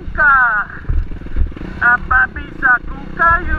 Angka a bisa com caiu.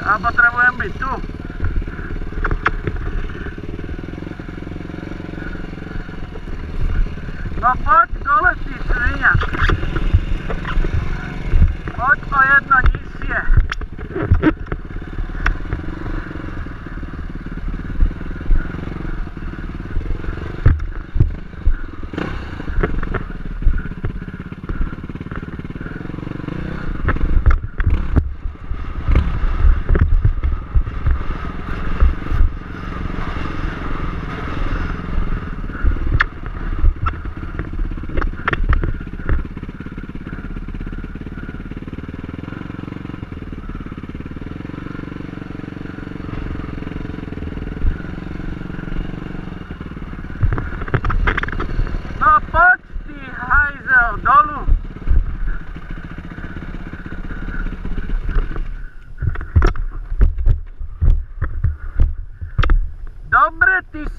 Apa terlalu tu? Não pode, cola-se, Oto jedno nisje.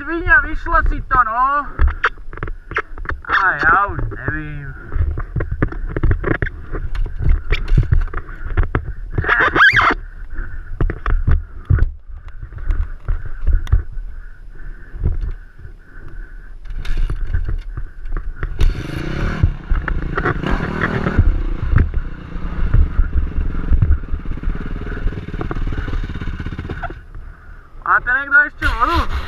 svině, vyšlo si to, no. A já už nevím. A ten někdo ještě vodu?